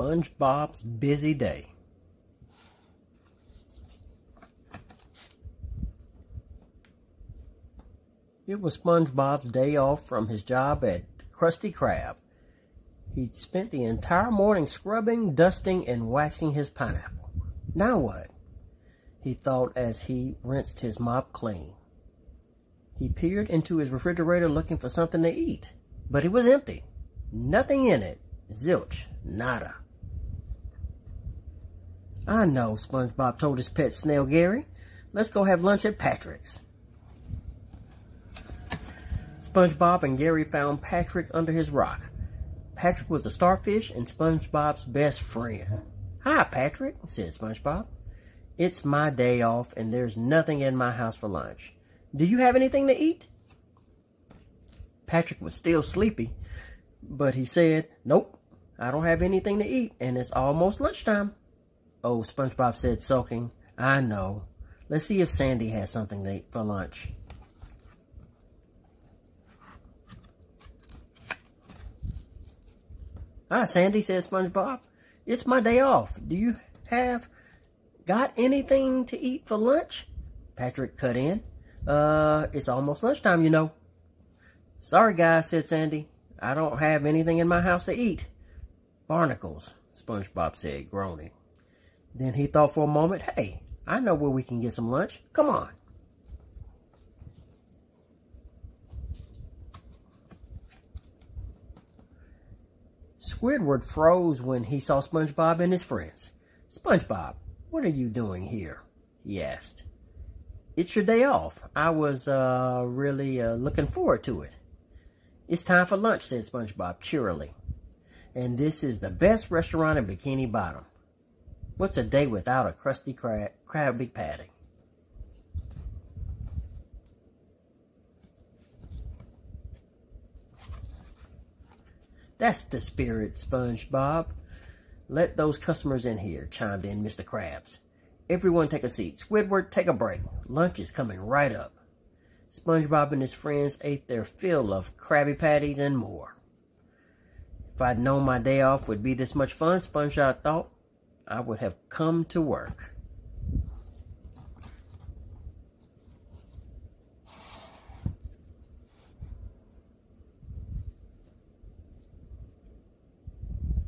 SpongeBob's busy day. It was SpongeBob's day off from his job at Krusty Krab. He'd spent the entire morning scrubbing, dusting, and waxing his pineapple. Now what? He thought as he rinsed his mop clean. He peered into his refrigerator looking for something to eat, but it was empty. Nothing in it. Zilch. Nada. I know, SpongeBob told his pet snail Gary. Let's go have lunch at Patrick's. SpongeBob and Gary found Patrick under his rock. Patrick was a starfish and SpongeBob's best friend. Hi, Patrick, said SpongeBob. It's my day off and there's nothing in my house for lunch. Do you have anything to eat? Patrick was still sleepy, but he said, Nope, I don't have anything to eat and it's almost lunchtime. Oh, SpongeBob said, sulking. I know. Let's see if Sandy has something to eat for lunch. Hi, Sandy, said SpongeBob. It's my day off. Do you have got anything to eat for lunch? Patrick cut in. Uh, it's almost lunchtime, you know. Sorry, guys, said Sandy. I don't have anything in my house to eat. Barnacles, SpongeBob said, groaning. Then he thought for a moment, hey, I know where we can get some lunch. Come on. Squidward froze when he saw SpongeBob and his friends. SpongeBob, what are you doing here? he asked. It's your day off. I was uh, really uh, looking forward to it. It's time for lunch, said SpongeBob cheerily. And this is the best restaurant in Bikini Bottom. What's a day without a crusty Krabby Patty? That's the spirit, SpongeBob. Let those customers in here, chimed in Mr. Krabs. Everyone take a seat. Squidward, take a break. Lunch is coming right up. SpongeBob and his friends ate their fill of Krabby Patties and more. If I'd known my day off would be this much fun, SpongeBob thought, I would have come to work.